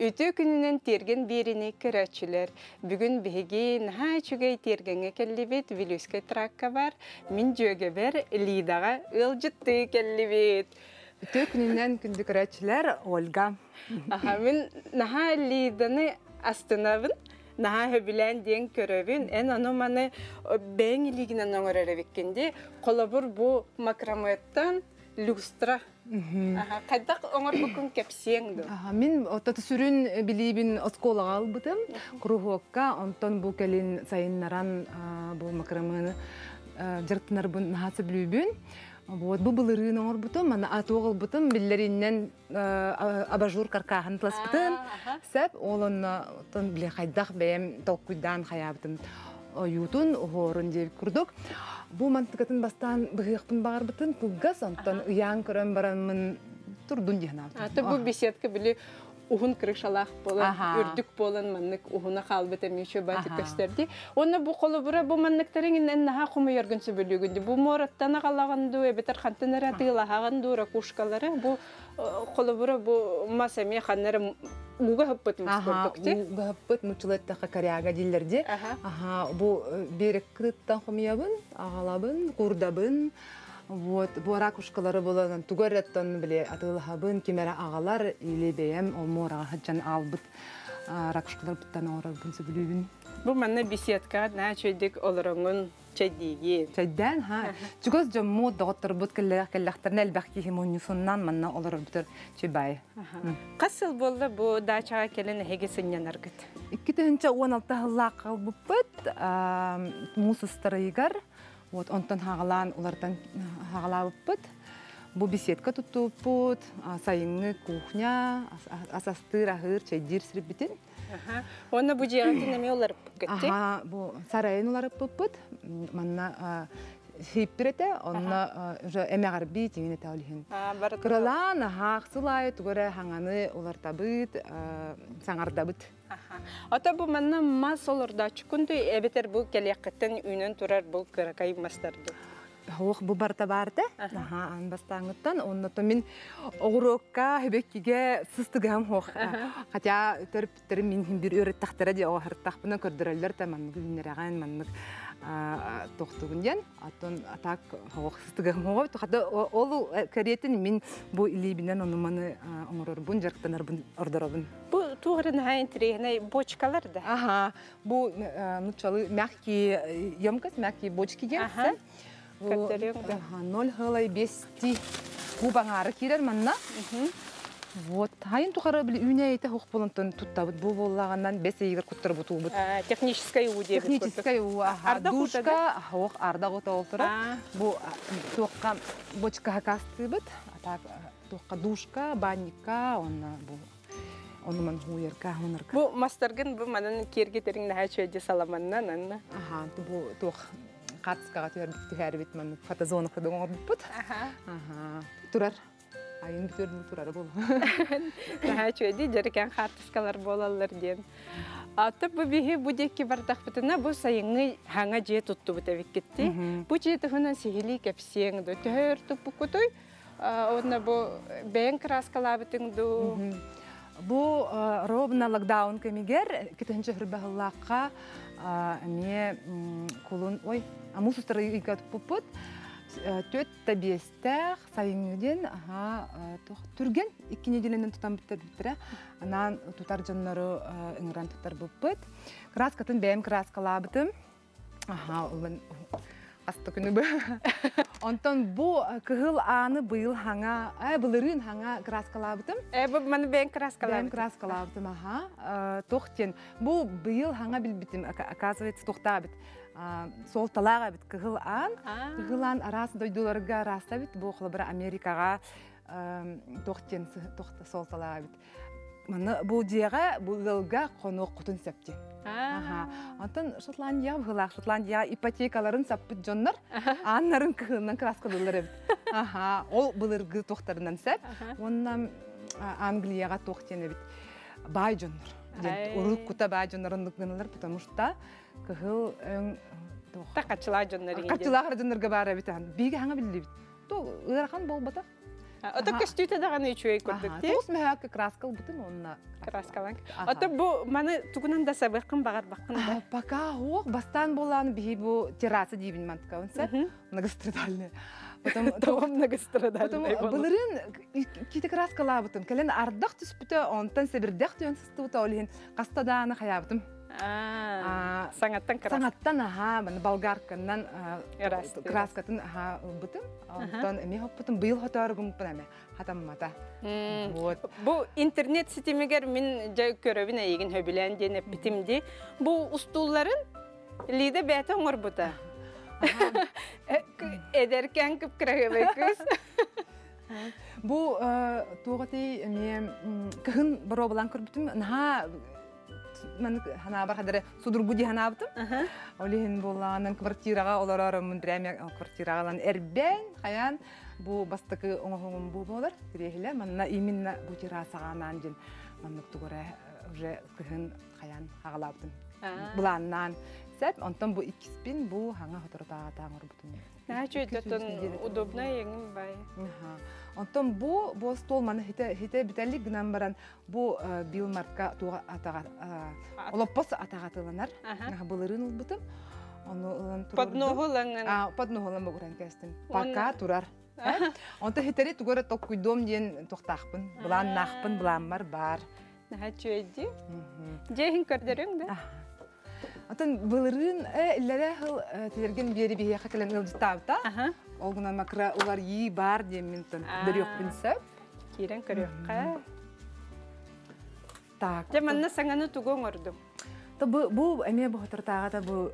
Үтө күнінен терген беріне көрәчілер. Бүгін бігеген ха чүгей тергенге келлибет Вилюске тракка бар. Мин жөге бер Лидаға ылжытты келлибет. Үтө күнінен күнді көрәтшілер Ольга. Аха, мен наха Лиданы астынабын. Наха хөбілән ден көрөбүн. Эн аны маны бәң илигинен оңырарабеккенде, қолабыр бұ макраметтан люстра. Қайдақ оңыр бүкін кепсеңді. Мен отаты сүрін билибин осколаға албытым. Кругокка, онтон бу келин сайыннаран бу макрамыны жыртынар бун нахасы билүүбүн. Вот бу былырын оңор бутум, мана атугыл бутум биллеринен абажур каркахан тыласпытым. Сәп олон тон биле хайдах бәем толкуйдан хаябытым. Ютун хорун деп курдук. Бу мантыкатын бастан быгыйкпын багар бутын кугас онтон ыян көрөн барамын турдун дихнабытым. Аты бұл беседка білі ухун крышалах болан, үрдік болан маннык ухуна қалбыта мече баты Аха. көстерді. Оны бұл қолы бұра бұл манныктарың инен наха құмы ергінсі бөлігінді. Бұл мораттана қалағанду, әбетер қантынара тыйлағағанду, ракушкалары. Бұл қолы бұра бұл масаме қаннары уға хөппөтім Ага, спорттықте. гаппыт мучулеттаха коряга диллерде. Аха. Бу э, берек кыттан хумиябын, агалабын, курдабын. Вот, бу ракушкалары болан тугареттан биле атылхабын, кимера агалар или бем олмора хаджан албыт. Ракушкалар буттан орабын сөбүлүбүн. Бұл манна беседка, на чөйдік олырыңын чәдеге. Чайдан ха. Чугас жоммо доктор бут келлер келлахтарна элбахки химонюсуннан манна олар бутер чебай. Қасыл болды бұл дачаға келін әге сынянар күт. Икки төнчө 16 хыллак буппыт, мусыстарыгар. Вот онтон хагалан улардан хагалабыппыт. Бу беседка туттуппут, сайыңны кухня, асастыр ахыр чайдир сирбитин. Оны бұл жиғатын әме олар күтті. Аха, бу сарайын уларыппыт. Манна хиппирете, онна уже эмегарби теңіне таулихин. Бары Кыралан хақсылай тугара хаңаны улартабыт, саңардабыт. Ата бу манна мас олорда чукунду эбетер бу келияқыттан үнен турар бу кыракай мастарды. Хоқ бу барта барта. Аха, ан бастаңыттан онното мен огурокка хебеккиге сыстыгам хоқ. Хотя төрп төр мен бир өрөт тахтара де огартах буна көрдөрөллөр та манны гүннераган манны тохтугунден атон атак хоқ сыстыгам хоқ. Хата ол каретин мен бу илибинен оны маны оңорор бун жарктанар бун ордоробун. Бу туғырын хайын тирегіне бочкалар да. Ага, бу нучалы мягкие емкость, мягкие бочки Ага. Ноль хылай бести кубаңары кирер манна. Вот, хайын тухары били үйне айта хук болонтон туттабыт бу боллагандан бес егер куттар бу тубут. А, Техническая. Техническая у ага, Арда хута, душка, хук арда гота олтура. А. Бу туакка бочка так душка, банника, онна бу. Бу бу манан анна. Картскага төр бит бит мен орбут. Аха. Ага. Турар. Айын битер турар бул. Нәһә чөйде жеркен хартыскалар болалар ден. Аты бу биһи бу декки бардак битена бу сайыңы хаңа же тутту бу тәвик кетти. Бу же төхөнөн сихили кепсең ду төр тупу кутой. Онна бу бән краскалабытың ду. Бу ровно локдаун кемигер китенче хрбахлакка ме кулун ой амус устары игат пупут төт табестер сайыңден тух- түрген икки неделенен тутан биттер биттер анан тутар жоннору ыңран тутар буппут краскатын бэм краскалабытым ага улан аста күнү бу онтон бу кыгыл аны быйыл хаңа э былырын хаңа краскалабытым. Э бу маны бән Калам краскалабыт. краскалабытым аха. Тохтен. Бу быйыл хаңа ока- оказывается тохтабыт. Сол талага бит кыгыл ан. А. кыгыл ан арас дойдуларга раста бит бу холбара америкага тохтен тохта сол талага бит Маны бу ылга коно кутун септи. Аха. Антон Шотландия была Шотландия ипотекаларын саппыт жоннор. Аннарын кыгынан краскадылар бит. Аха. Ол былыргы тохтарынан сеп. Оннан Англияга тохтене бит. Бай жоннор. Ай. Урук кута бай жоннорын дыкныналар, потому что кыгыл өң тох. Та качыла жоннары. Качылар жоннорга бара бит. Биге хаңа билли бит. То ырахан болбата. Ото көстүтө даганы үчөй көрдүк ти. Тугус мэхак краскал бутым онна. Краскалан. Ото бу маны тугунан да бакын да. А, Пока ох, бастан болан бихи бу терраса дибин мантка онса. Многострадальная. Потом Том Потом многострадальный болот. былырын ките краскала бутым. Келен ардах түспүтө онтан себирдех түйөн сыстута олин кастадааны хаябытым. А, Саңаттан крас. Саңаттан аха, мен болгарканнан Краска. краскатын аха бутым. Онтан эми хоппутум быйыл хоторгум пнаме. Хатаммата. Вот. Бу интернет ситемигер мин жай көрөбүн эйгин хөбүлән дене битимди. Бу устулларын лиде бәтә оңор бута. Эдеркен кып кырагыбыз. Бу тугати эми кыхын боро балан көрбүтүм. Наха мен хана бар хадары судургуди хана бутум. Олин боланын квартирага олорор mun прямо квартирагалан эрбен хаян бу бастыкы оңоңун бу болар. Тирехиле манна именно бу террасаганан жин маннык тугара уже кыхын хаян хагалаптым. Буланнан сәп онтон бу икиспин бу хаңа хоторотага таңыр бутум. Начо дэтон удобно еңин бай. Аха. Онтон бу бу стол маны хите хите битәлик гынан баран бу э, бил марка туга атага Ат- олоппос атага тыланар. Аха. Аха былырын ул бутым. Оны. Подногулаңын. А, подногулан бугран кастын. Он- Пока турар. Э? Онто хитери тугора токкуйдом диен тохтахпын. Булан нахпын, буламар бар. Начо эди. Мгм. Жехин көрдөрөң да. Онтон былырын э иллере хыл телерген бери бие хакелен ылдытабыта. Аха. Ол гына макра улар йи бар деминтен. А. Дөрөк пинсеп. Кирен көрөккә. Так. Же манна саңаны тугоң ордум. Та бу бу эме бу хатыртага да бу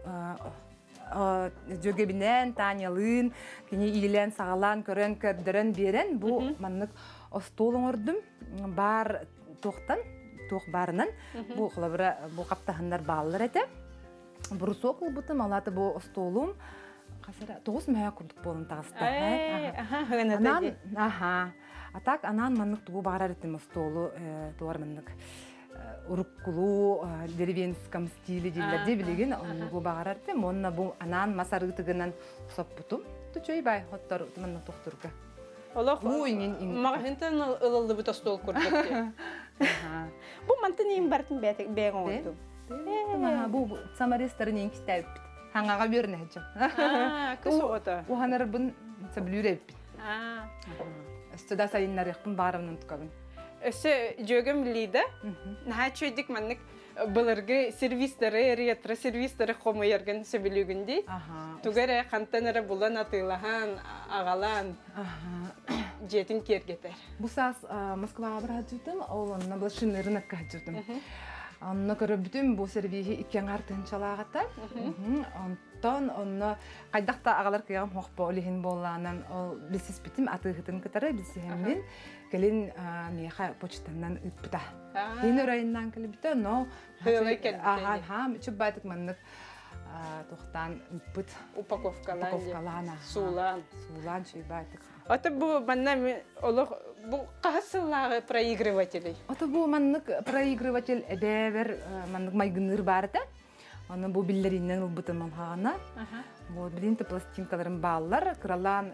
жөгебинен танялын кини илен сагалан көрөн көрдөрөн берен бу маннык остолуң ордум бар тоқтан тоқ барынан бу хлабра бу каптахандар баалар эте бурусок бутым алаты тогуз мая курдук болун тагыста Ай, аха, хына Анан, аха. А так анан маннык тугу багарар этим столу, туар маннык уруккулу деревенском стиле дилерде билеген оннугу багарар этим. Онна бу анан масарыгытыгынан соппутум. Тучой бай хоттор маннык тохтурга. Олох. Бу иңин иң. Магахинтан ылылды бу тостол көрдүк. Аха. Бу мантын им бартын бәң Де? Бу самарестарын ең кистәп. Хаңага берне хәҗем. А, кыз ота. Уханар бун саблюреп. А. Өстөдә сайыннар якпын барымнын тукабын. Өсө жөгөм лиде. Наха чөйдик маннык былыргы сервистері, ретро сервистері хомо ерген сөбілігінде. Тугары қантанары булан атылахан, ағалан, жетін кергетер. Бу сас а, Москвага барат жүрдüm, ол онна бул шын рынокка жүрдüm. Онна көрө бүтүн бу сервиһи иккен артын чалагата. Онтон онна кайдакта агалар кыям хокпо олихин болланан ол бисис битим атыгытын кытары бисихемин келин а, меха почтанан ыппыта. Ин но Хыйлы келбите. Ага, ха, чуббайтык маннык тохтан ыппыт Упаковкалан, сулан. Сулан чуйбайтык. Ата бу манна олох бу касыллагы проигрывателей. Ото бу маннык проигрыватель эбевер маннык майгыныр бар да. Аны бу биллеринен ылбытын алхагана. Вот билинте пластинкаларын баалар, кралан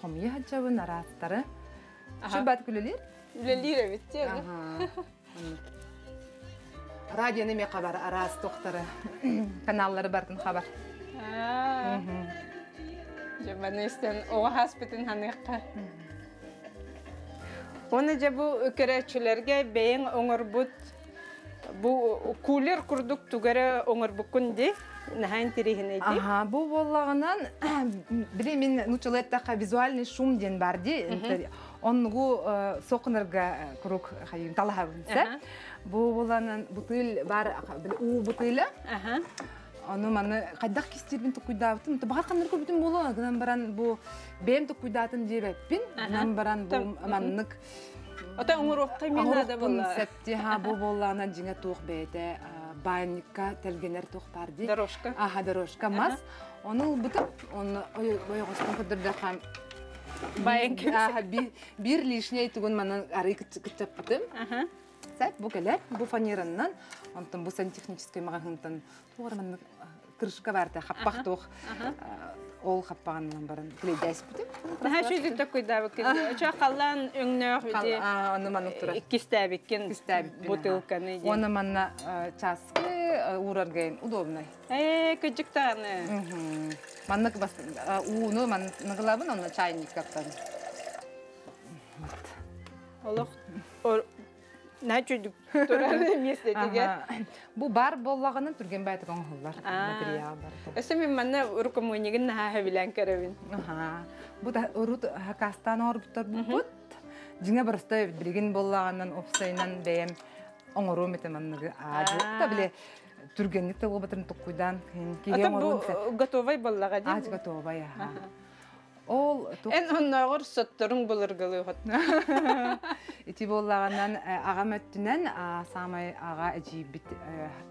хомия хаджабын арастары. Şu bat күлелер? Лелире битте. Радио неме хабар арас тоқтары. Каналлары бартын хабар. Истен ого хаспитин ханыкка. Оны же бу көрәчүләргә бәйен оңорбут бу кулер курдук тугары оңорбукунди. Нахайн тирихине ди. Ага, бу боллагынан бире мен нучалеттака визуальный шум ден бар ди. Оннугу соқынырга круг хайын талахабынса. Аха. Бу боланан бутыл бар у бутыла. Аны маны кайдак кистербин тукуйдабытын. Багат кандар көрбүтүн боло. Гынан баран бу бем тукуйдатын дебеппин. Аха. Гынан баран бу Там, маннык Ота оңорокка мен ада була. септи ха бу болланан жиңе тух бете байникка телгенер тух бар ди. Дорожка. Аха, дорожка мас. Оны бутып, оны ойгостон кыдырда хам Байын кемсе. Аха, би- бир лишний тугун манан ары кытчап бутым. Сәт бу келер, бу фанераннан, онтон бу сантехнический магазинтан тугар манны крышка барда хаппах туох ол хаппаганынан барын клейдәс бүтүм Наха шүйді төккөй да өңнөөх біде. оны манук тура Кистәбиккен Кистәбиккен, бутылканы. оны манна удобный Э, маннык бас а, ууну манныгылабын оны чайник каптан. Олық. На чүйдік турары месте деген. бу бар боллаганы түрген байтык оңголлар А. материал бар Өсі мен манна рукомойнигін наха білән кәрәбін. Аха. Бу да урут хакастан орбуттар бут. Жиңе барысты билген боллагандан опсайнан бәем оңору метеманныгы аажы. А. Да биле түргенник те болбатын тукуйдан кийин Ата орун готовай боллаға дейм. Ачга тоба я. Ол Эн оннағыр сотторың болыр гылы хот. ити боллагандан ага möттүнен самай ага эжибит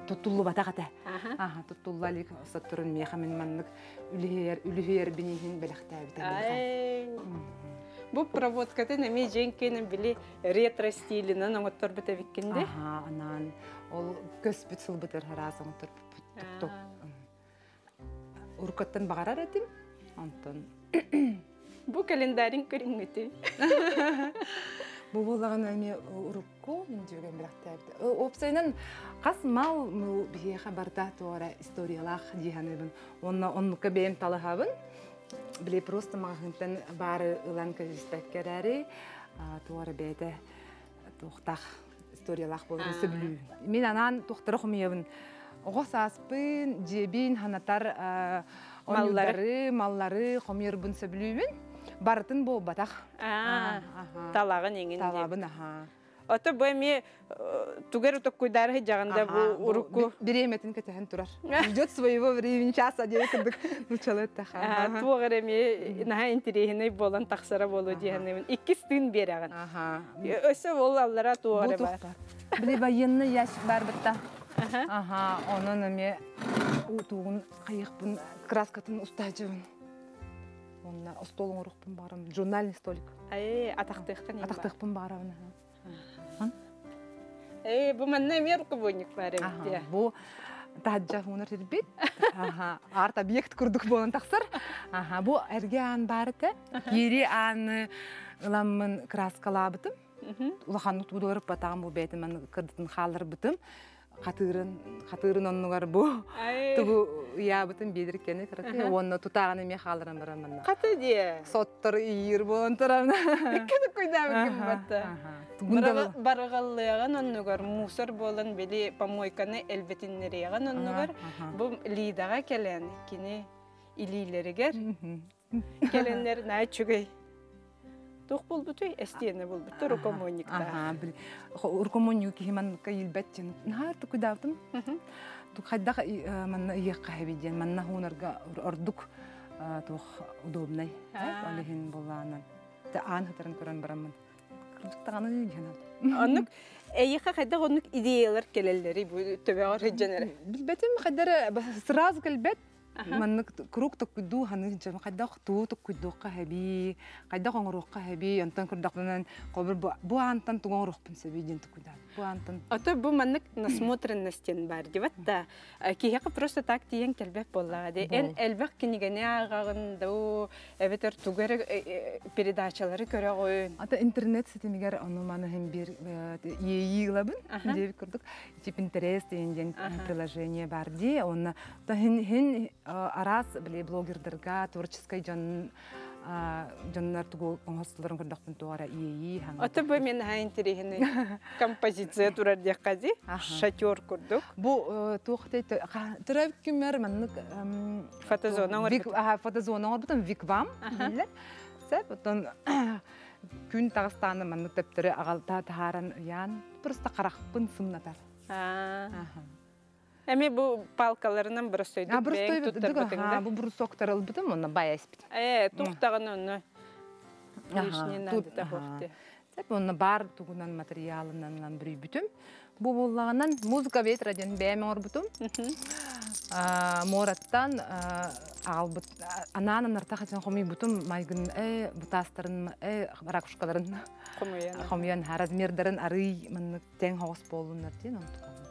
тутуллу батагата. Аха. Аха тутуллалик саттырын мехамин маннык үлүһер үлүһер бинихин белехтәбитен. Ай. Бу проводкаты неме женкенен били ретро стилинен оңоттор бите виккенде. Аха, анан ол көс бүт сылбытыр харасын тур тук уркаттан багарар этим. Антон Бу календарин көрүнгөтү. бу боллаган эми урукку мен жүргөн бирактабыт. Опсайнан кас мал му бие хабарда туара историялах диханыбын. Онна оннука бем талахабын. Биле просто магынтан бары ылан кызыстаккарари туара бете тухтах историялах болған сөблүү. Мен анан тухтары хумиябын. Огос аспын, жебин, ханатар, маллары, маллары, хомирбын сөблүүбүн. Бартын бол батах. Аа. Аха. Талагын еңин. Талабын, аха. Ото бу эми тугер токкуйдары жагында бу урукку. Береметин кетен турар. Ждет своего времени часа деп кырдык. Ну чалет таха. Тугер эми наха интерехине болан таксара болу дигенмен. Икки стын бераган. Аха. Өсө ол аллара тугер бар. Биле военный яш бар битта. Аха, онун эми утугун кайыкпын, краскатын устажыбын. Онна столун урукпун барым, журнальный столик. Атактыкпын барабын. Эй, бу манна мерку боник бар Аха, эмти. бу таджа хунар арт объект курдук болон таксыр. Бу эрге ан барыты. Кири ан ыламмын краскалабытым. Улахан уту дөрүп батаган бу бетиман кырдытын халыр бытым. Катырын, катырын оннугар бу. Тугу я бытым бедиркени кыраты. Онно тутаган эме халырын барамын. каты де. Соттор ийир болон турам. Кыды куйда биким батта. Тугунда Баргаллыган оннугар мусор болан били помойканы элбетиннереган оннугар. Бу лидага келен кини илилеригер келеннер най чугай. Тух булбуту эстиене булбуту рукомойникта. Уркомонью кихиман кайылбеттен. Наар тукудавтым. Тук хайдах манна иекка хебиден, манна хунарга ордук тух удобнай. А. Олихин боланан. Та ан хатарын көрөн барамын. Кырдык таганы жана. Оннук эйха хайда оннук идеялар келелleri бу. Билбетим хайдар сразу келбет. Маннык круг токуду ханы жама хайдах туу токуду хаби. Хайдах оңрук хаби. Антан кырдакнан кобыр бу антан тугонрукпун себиден токудан. Бу антан Ото бу маннык насмотренностен бар дибатта. Киһәкә просто так тиен келбек боллага де. Эн элбек кинигене агагын да эбетер тугары передачалары көрө койын. Ата интернет сетемигер ону маны hem bir йыйлабын Аха. деп курдук. Тип интерес деген приложение бар ди. Онна хин арас биле блогердерга творческой жан жаннар тугу оңостуларын курдакпын туара хан. Ото бу мен ха интерехине композиция турар. Аха. Шатер курдук. Бу тухте төрөп күмөр маннык Фотозона фотозона бар бутан Виквам Аха. дилер. Сеп отон күн Дагыстаны маннык тептери агалта тааран ян просто каракпын сымнатар. Эми бу палкаларынан. А бэйн туттар бутыга бутыңда. бу брусок таралбытым онна баяспит. Э, туктаган онны. Аха, Лишний тут, надо да аха. хохте. Сеп онна бар тугунан материалынан. Бу боллаганан музыка бет радион бәме орбутум. А, Мораттан албыт ананын артаха жан хоми бутум майгын ракушкаларын размердарын арый хогос болунар ден онтукан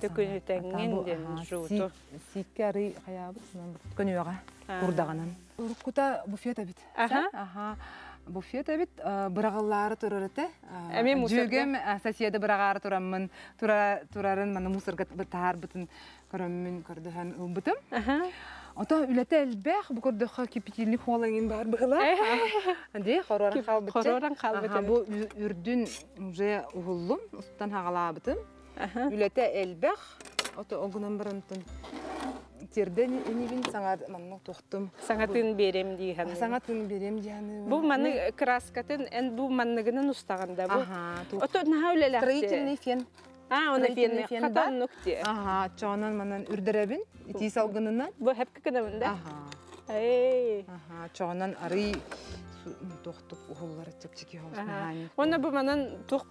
А, төкөнүтәңген ден жуту. Сиккери хаябыт. Көнүгә урдаганан. Уркута буфет бит. Аха. Аха. Бит турырыты. Мусорга? Жүгем. Тура турарын мана мусорга таар бутын көрөммүн көрдөһөн убутум. Ага. Ото үлете элбэх бу холаңын бар быгыла. Анде хороран калбыт. Хороран калбыт, Аха, бу үрдүн уже угуллум, устан хагалабытым. Үлете элбэх. Ото огунан барантын. Терден энибин саңа манны тохтум. Саңатын берем диген. Саңа тын берем дияны. Бу маны краскатын эн бу бу. Ага, тух. Ото наһаулеле. Строительный фен. А, оны строительный фен катан нукте. Ага, чонан манан үрдеребин. Ити салгынынан. Бу хеп кенемендә. Ага. Эй. Ага, чонан ары тохтуп ухуллары чепчики Ага. холсна. Оны бу манан тух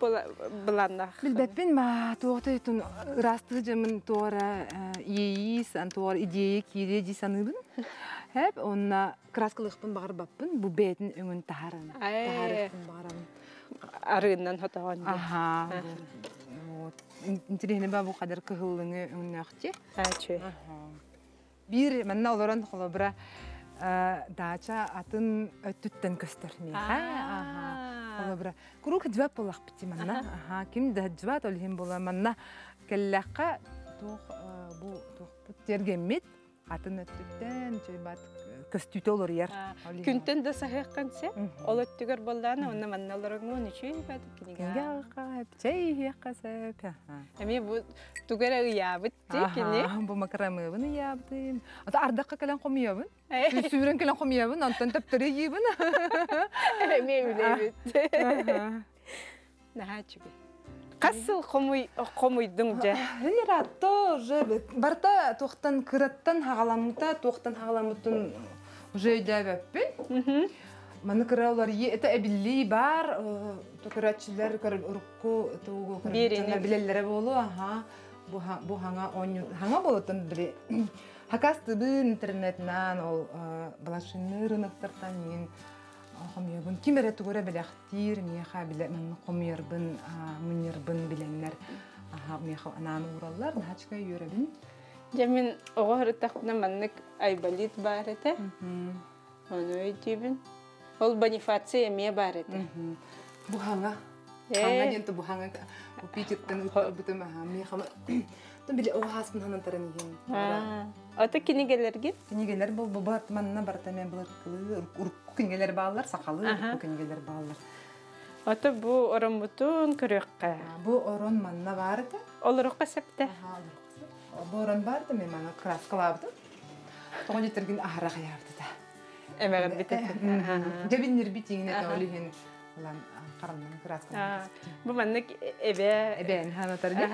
буланнах. Билбеппин ма туохты тун расты жемин туора иейис ан туор идея кире ди саныбын. Хеп онна краскалыкпын багыр баппын бу бетин өңүн тахарын. Хотаган. Ага. Вот. Интересно ба бу кадар кыһыллыгы өңнәхти. Ачы. Бир манна олорон холобра дача атын өттүттен көстөрне. Ага. Олобра. Курук джвап болак бити манна. Ага. Ким да джват олхим бола манна. Келлакка тух бу тух тергеммит атын өттүттен чөйбат көстүтө олор яр. Күнтен да сахаккансе, ол өттүгөр болданы, онна манналарыңын үчү бат Кенге кинеге. ака чей якасып. Эми бу тугара уябыт тикини. Ага, бу макраме буны яптым. Ата ардакка келен комуябын. Э. Сүйрен келен комуябын, антан таптыры йибын. Эми үлебит. Нахачуги. Касыл комуй комуйдың же. Ренератто уже барта тоқтан кыраттан хагаламыта, тоқтан хагаламытын уже өйдәбәппин. Маны кыраулар это эбилли бар, кыр урукку билелләре болу, аха. Бу ха- бу хаңа хаңа биле. Хакасты бу интернетнан ол балашыны рынактардан мен Хомьёбын кимере тугура беляхтир, меха биле мен хомьёрбын, муньербын биленнер. Меха ананы ураллар, нахачка йөребин. Жамин оғыр тақпына маннык айбалит бар эте. Оны өйтебін. Ол бонифация эме бар эте. Бу хаңа. Э. Хаңа денте бу хаңа. Бу питеттен бутым аха, меха. Тон биле о хасын ханан таран ген. А, Ата кинегелерге? Кинигелер бул бу бар манна барта мен урку кинигелер баалар, сакалы, Аха. урку кинигелер баалар. Ата бу оромбутун көрөккә. Бу орон манна бар да. Олорокка септе. Борон барды мен мана краскалабды. Тоғын жетерген ахара хаябды да. Эмегер битет. Жабиннер битиңне таулиген лан карамнан краскалабды. Бу маннык эбе. Эбен хана тарга.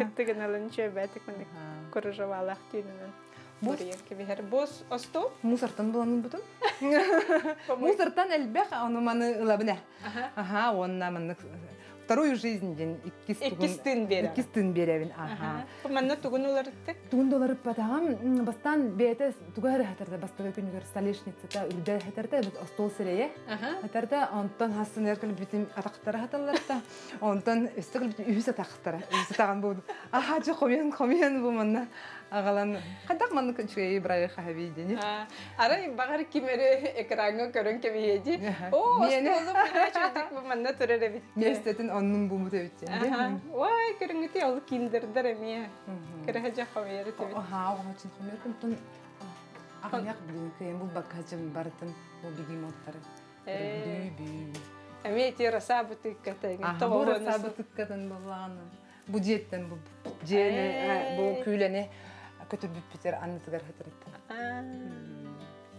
Кыттыгын алын чөбәтик маннык коружавалах түйнүнөн. Бу- Бурьян кебихер. Бос осто? Мусортан боланын бутун. Мусортан элбэх аны маны ылабына. Аха, онна маны вторую жизнь Иккистин берем. Иккистин беребин. Аха. Бу манна тугун уларытты. Тугун доллары патагам бастан бете тугары хатарда бастыгы күнүгөр столешницата үрдө хатарда бит стол сирее. Хатарда онтон хасын эркел битим атактары хаталларда. Онтон өстөгөл бит үйсө тактары. Үйсө таган бу. Аха жо комен комен бу манна. Агалан кадак манны күчүе Ибраим хаби дени. Ара багар кимере экранга көрөн кебиеди. О, остолу чөдик бу манна төрөрө бит. Местетин оннун бу муте Аха. битен. Ой, ол киндердер эме. Кырага жахавер тибит. Аха, очин комер күнтон Агаяк билин кем бул бакажым бартын бу. Э. Эме ти катайын. Бу раса бутыккатын болганы. Бу жеттен бу жени бу күйлени көтөр бүппитер анны сыгар.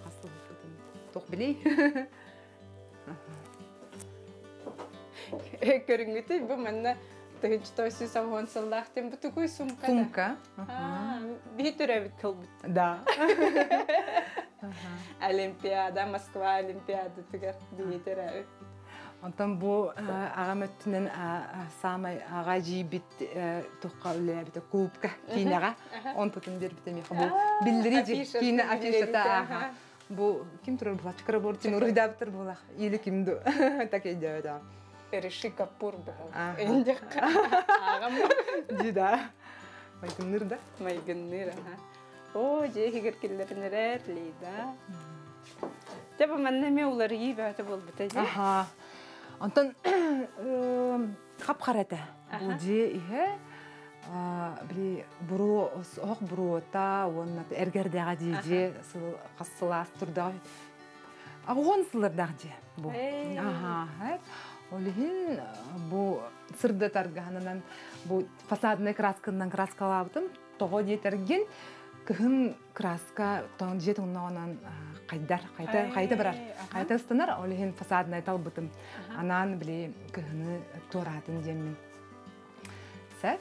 Касыл бүппитен. Ток билей. Көрөнгөтү бу манна тыгыч тойсу самон саллахтен бутугуй сумка. Сумка. Би төрөбүт кылбыт. Да. Олимпиада, Москва Олимпиада тигер биетер әбі. Онтон бу ага möttүнен самай ага жийбит тухка үлебите кубка кинага онтотун бербите меха бу билдири Афиша, кина билдири, афишата аха. ага. Бу ким турар булачкара бортин урыдаптыр була? Или кимду таке жабада Реши капур бұл. Аха. Енді ағам жида майкынныр да? Майгынныр. О, же хигер киллернерер лейда. Теба манна ме улар ий бәті бол бұта же. аха онтон бу же ihe били буру ох буруота онна эргердага дije сыл кассылаас турдага агон сылырдаг же бу. Аха олихин бу сырды тарганынан бу фасадный красканан краскалабытым того детерген кыхын краска тон же тонногонан кайдар кайта Эй, кайта барар аха. кайта станар олихин фасадный талбытым анан били кыхыны туратын жемин сәп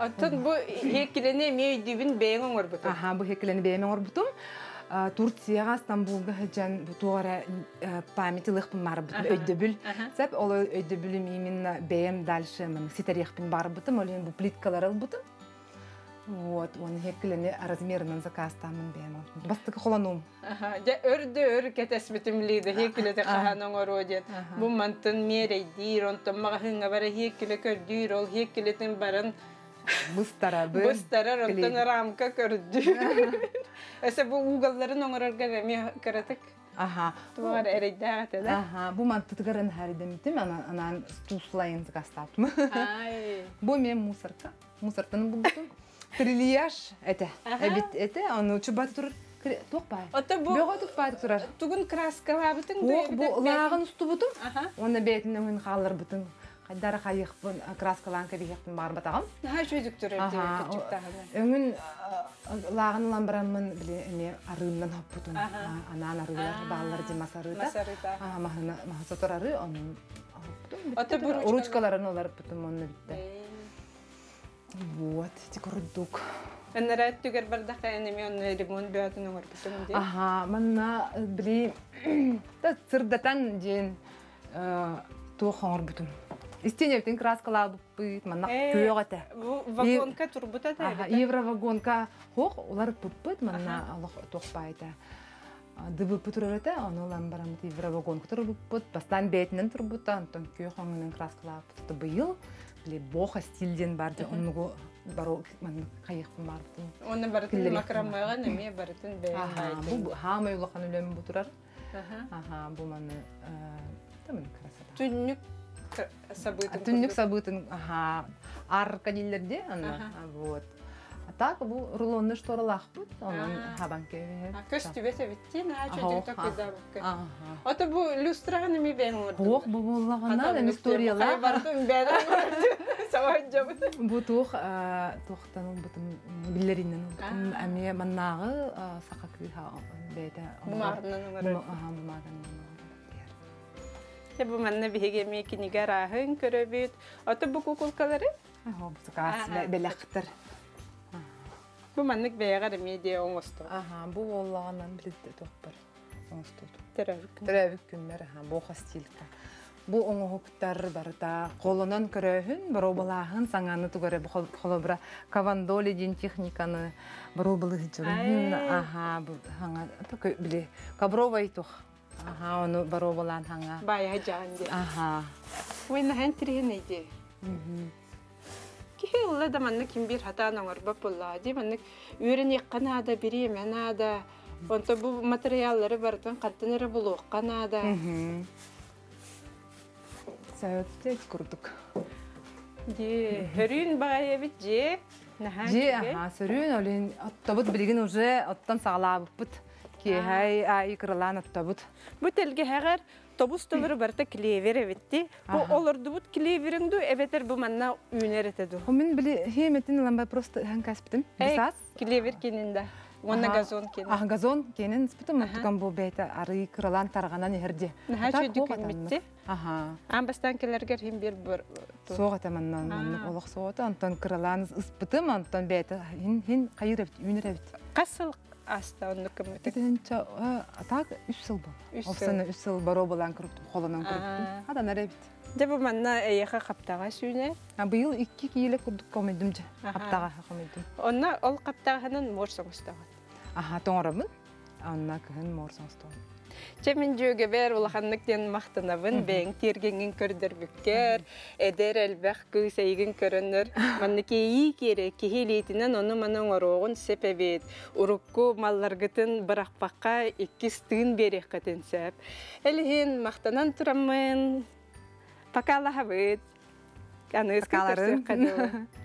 Оттон бу хеккилене ме үйдүбүн бэйң оңор. Аха, бу хекелени бемен орбутум. Турцияга Стамбулга хаджан бу туара памятилык бар бут өйдөбүл. Сеп ол өйдөбүлүм именно бем дальше мен ситерих бун бар бутум, ол бу плиткалар ал бутум. Вот, он хекелени размерынан закастамын бем. Бастык холонум. Ja örдө өр кетес битимлиде хеккилете кахан оңор оден. Бу мантын мерей дир онтон мага хыңга бара хеккиле көрдүр ол хеккилетин барын Бустара бу. бустарар онтон клей. рамка көрдүр. Эсе бу угалларын оңорорга эме каратык. Аха. Тугар эрейдагат да. Аха, бу мантыгарын харидемитим, анан анан туслайын закастаптым. Ай. Бу мен мусорка. Мусортан булдум. Трильяж эте. Эбит эте, аны чубат тур. Токпай. Ото бу турар. тугун бутын Ох, бу лагын. Оны бетинен халыр. Кайдар хайык бун краскаланка бихтин бар батагам. Наха Аха. чыктагы. Өңүн лагын ламбарамын биле эме арыымнан хаппутун. Аха. Анан арыылар баллар жемасарыда. Масарыта. Аа, махана махаса турары, onun Ото бу ручка- ручкаларын олар бутум оны битте. Вот, тикурдук. Энерет түгер бардак энеме он ремонт бөтөн оңор бутын ди. Ага, манна били да сырдатан ден то хоңор бутун. Истенептен краскалар бут, манна Э, күйөгөтө. Бу вагонка турбута да. Евровагонка хох, олар пуппут, манна алох тохпайта. Дыбы путурата, оны ламбарам евровагонка турбут, бастан бетинен турбута, антон күй хоңунун краскалар бутты быйыл. Били боха стилден барды, онугу бару манна кайыкпын барбытын. Оны бартын Киллери. макрамага неме бартын бе. Ага, бу хама юлахан үлем бутурар. Аха. Ага, бу маны тамын красота. Түннүк сабытын. Түннүк сабытын, ага, арка дилерде, ана, Аха. а, вот. А так бу рулонны шторалах бут, онан А. хабан себетти на Ага, чөйдүк ага. такыда. Ага. Ото бу люстрага неме бен оңор. Ох, бу боллагана да историялар. Бартын бен. Савай жабы. Бу тух, тухтан бутун биллеринен бутун А. ами маннагы сакакы ха бета. Бумарнын оңор. Ага. Те бу манна биһиге ми кинигер аһын көрөбүт. Ото бу кукулкалары Ага, бу сакас Ага. белектер. бу маннык бэягар ми де оңосто. Ага, бу боллаганан билде тохпар. Оңстут. Терәвик. Тәрәбик күннәр һәм бу хастилка. Бу оңоһуктар барда колонон көрөһүн, бирөө балаһын саңаны тугары холобра кавандоли дин техниканы журын. Ай. Аха, бу тукы биле. Кабровай тух. Хэн тирен иде. Мгм. Кихи улла да манны ким бир хата наңар бап булла. Ди манны үрен яккана да бири мена да. Онто бу материаллары бартын каттыныры булук канада. Мгм. Сәйөттә курдук. Ди хөрүн бая бит же. Олин оттабыт билген уже оттан сагалабыппыт. Ки хай ай кырылан оттабыт. Бу телге тобус барта клевер битти. Бу Аха. олорду бут клевериңду эбетер бу манна мен били хеметин ламба просто. Бисас. Клевер. Онна газон. А газон кенен спитим оттукан бу бейта ары кырылан тарганан эрде. Чөйдүк митти. Аха. Ам бастан келергер хим бир бир. Соға таманнан антон антон бейта хин хин аста онну көмөтөк. Кетенче так үс жыл бол. Опсаны үс жыл баро болан холонан. Адан. Дебу манна эйеха каптага. А быйыл икки киеле курдук комедим же. Аха. Аптага комедим. Онна ол. Аха, кыһын соңстон. Чемин жөге бер улаханнык ден мактанабын бең тиргенген көрдөрбүккер, эдер элбэх кыйсайгын көрөннөр. Манныки ии кере кихилитинен оны манын орогун сепебет. Урукку малларгытын быракпакка иккис тыын берек катын сеп. Элихин мактанан турамын. Пока лахабыт. Аныс Покаларын. кытерсек